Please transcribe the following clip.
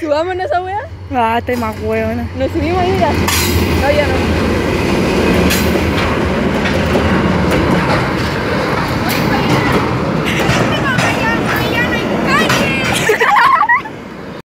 ¿Subamos en ¿ah, esa wea? Ah, estoy más hueona. ¿Nos subimos ahí ya? No, ya no.